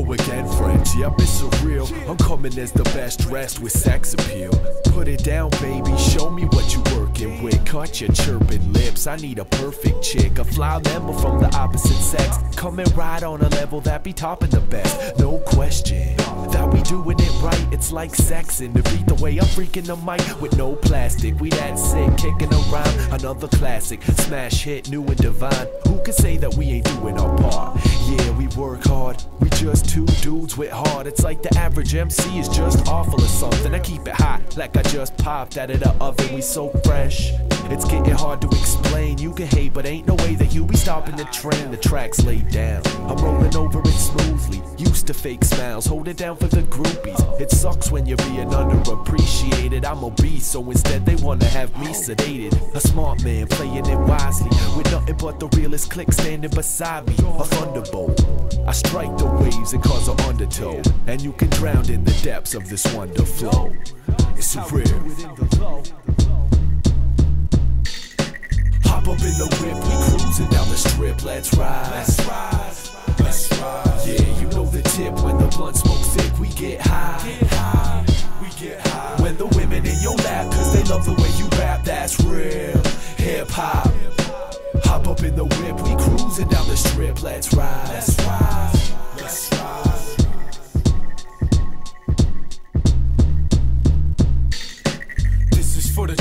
Hello again, friends. Yep, it's SirReal. I'm coming as the best dressed with sex appeal. Put it down, baby. Show me what you working with. Cut your chirping lips. I need a perfect chick, a fly member from the opposite sex. Coming right on a level that be topping the best. No question that we doing it right. It's like sexing to beat the way I'm freaking the mic with no plastic. We that sick, kicking around another classic, smash hit, new and divine. Who can say that we ain't doing our part? Yeah, we work hard. We just two dudes with heart. It's like the average MC is just awful or something. I keep it hot, like I just popped out of the oven. We so fresh. It's getting hard to explain. You can hate, but ain't no way that you be stopping the train. The track's laid down. I'm rolling over it smoothly. Used to fake smiles, hold it down for the groupies. It sucks when you're being underappreciated. I'm obese, so instead they wanna have me sedated. A smart man playing it wisely, with nothing but the realest click standing beside me. A thunderbolt. I strike the waves and cause an undertow, and you can drown in the depths of this wonder flow. It's SirReal. Hop up in the whip, we cruising down the strip. Let's ride. Let's ride. Let's ride. Yeah, you know the tip. When the blunt smoke thick, we get high. Get high. We get high. When the women in your lap, cause they love the way you rap. That's real hip hop. Hop up in the whip, we cruising down the strip. Let's ride. Let's ride.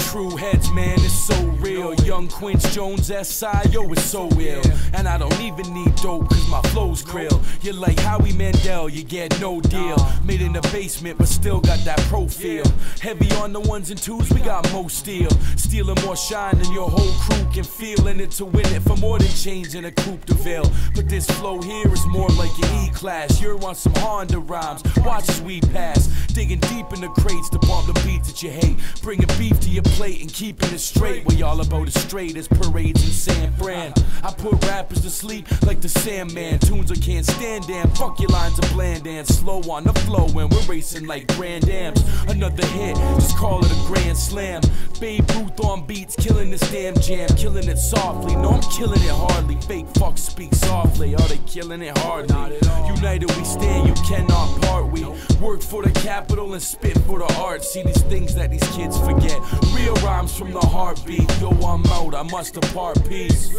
Is true heads, man. It's so real. Young Quince Jones, SIO it's so ill. And I don't even need dope, cause my flow's krill. You're like Howie Mandel, you get no deal. Made in the basement, but still got that profile. Heavy on the ones and twos, we got more steel. Stealing more shine than your whole crew can feel. In it to win it for more than change in a coupe de ville. But this flow here is more like an E class. You're on some Honda rhymes. Watch as we pass. Digging deep in the crates to bump the beats that you hate. Bringing beef to your plate and keeping it straight. We all about as straight as parades in San Fran. I put rappers to sleep like the Sandman. Tunes I can't stand, damn. Fuck your lines of bland and slow on the flow when we're racing like Grand Dams. Another hit, just call it a grand slam. Babe Ruth on beats, killing this damn jam, killing it softly. No, I'm killing it hardly. Fake fucks speak softly. Are they killing it hardly? United we stand, you cannot part. We for the capital and spit for the art. See these things that these kids forget. Real rhymes from the heartbeat. Yo, I'm out, I must depart. Peace.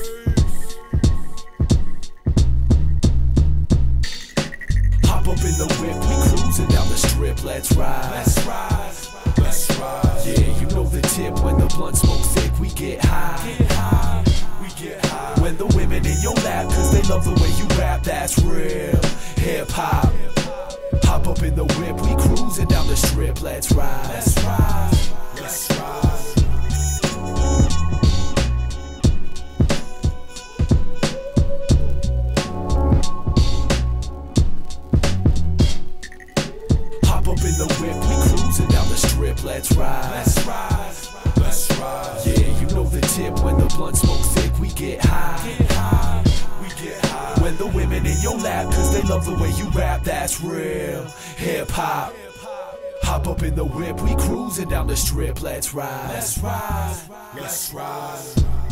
Hop up in the whip, we cruising down the strip. Let's ride. Let's ride. Let's ride. Yeah, you know the tip. When the blunt smoke thick, we get high. Get high. We get high. When the women in your lap, cause they love the way you rap. That's real hip hop. In the whip, we cruising down the strip. Let's ride. Let's ride. Let's ride. Hop up in the whip, we cruising down the strip. Let's ride. Let's ride. Let's ride. Yeah, you know the tip. When the blunt smoke thick, we get high. Get high. We get high. When the women in your lap, cause they love the way you rap. That's real hip hop. Hop up in the whip, we cruising down the strip. Let's ride. Let's ride. Let's ride.